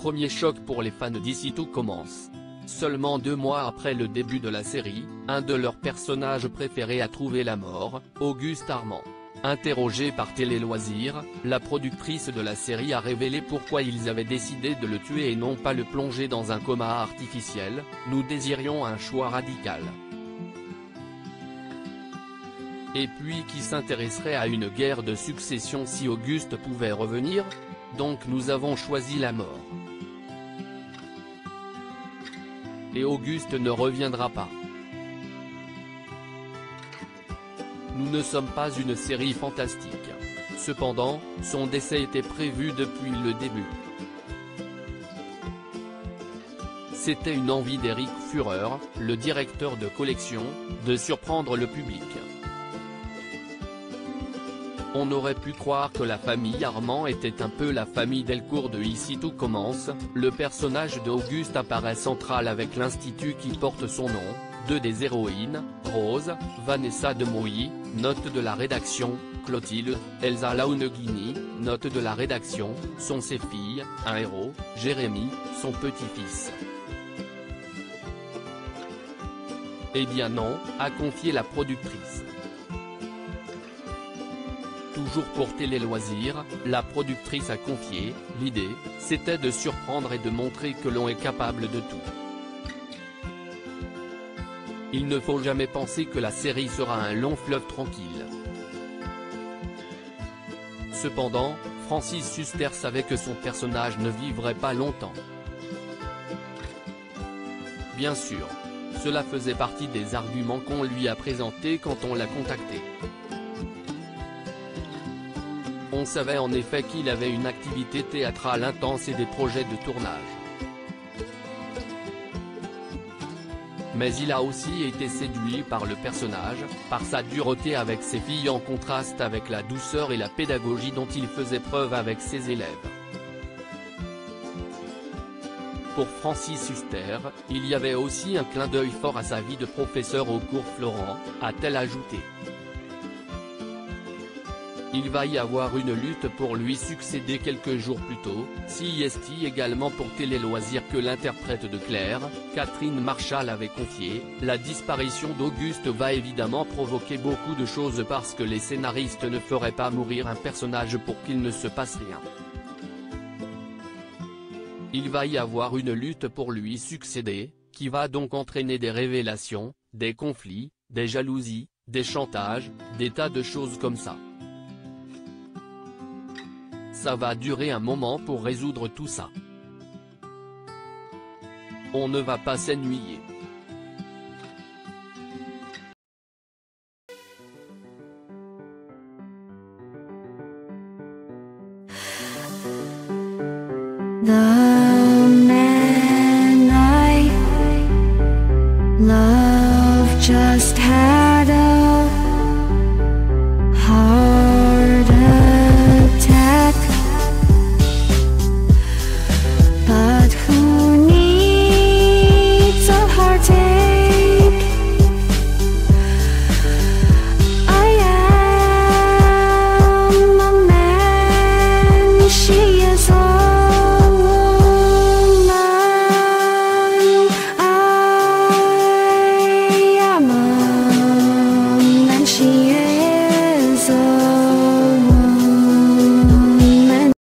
Premier choc pour les fans d'ici tout commence. Seulement deux mois après le début de la série, un de leurs personnages préférés a trouvé la mort, Auguste Armand. Interrogé par Télé Loisirs, la productrice de la série a révélé pourquoi ils avaient décidé de le tuer et non pas le plonger dans un coma artificiel, nous désirions un choix radical. Et puis qui s'intéresserait à une guerre de succession si Auguste pouvait revenir? Donc nous avons choisi la mort. Et Auguste ne reviendra pas. Nous ne sommes pas une série fantastique. Cependant, son décès était prévu depuis le début. C'était une envie d'Eric Führer, le directeur de collection, de surprendre le public. On aurait pu croire que la famille Armand était un peu la famille Delcourt de Ici tout commence, le personnage d'Auguste apparaît central avec l'institut qui porte son nom, deux des héroïnes, Rose, Vanessa de Mouilly, note de la rédaction, Clotilde, Elsa Launeghini, note de la rédaction, sont ses filles, un héros, Jérémy, son petit-fils. Eh bien non, a confié la productrice. Toujours pour Télé Loisirs, la productrice a confié, l'idée, c'était de surprendre et de montrer que l'on est capable de tout. Il ne faut jamais penser que la série sera un long fleuve tranquille. Cependant, Francis Huster savait que son personnage ne vivrait pas longtemps. Bien sûr. Cela faisait partie des arguments qu'on lui a présentés quand on l'a contacté. On savait en effet qu'il avait une activité théâtrale intense et des projets de tournage. Mais il a aussi été séduit par le personnage, par sa dureté avec ses filles en contraste avec la douceur et la pédagogie dont il faisait preuve avec ses élèves. Pour Francis Huster, il y avait aussi un clin d'œil fort à sa vie de professeur au cours Florent, a-t-elle ajouté. Il va y avoir une lutte pour lui succéder quelques jours plus tôt, si est également pour Télé Loisirs que l'interprète de Claire, Catherine Marshall avait confié, la disparition d'Auguste va évidemment provoquer beaucoup de choses parce que les scénaristes ne feraient pas mourir un personnage pour qu'il ne se passe rien. Il va y avoir une lutte pour lui succéder, qui va donc entraîner des révélations, des conflits, des jalousies, des chantages, des tas de choses comme ça. Ça va durer un moment pour résoudre tout ça. On ne va pas s'ennuyer.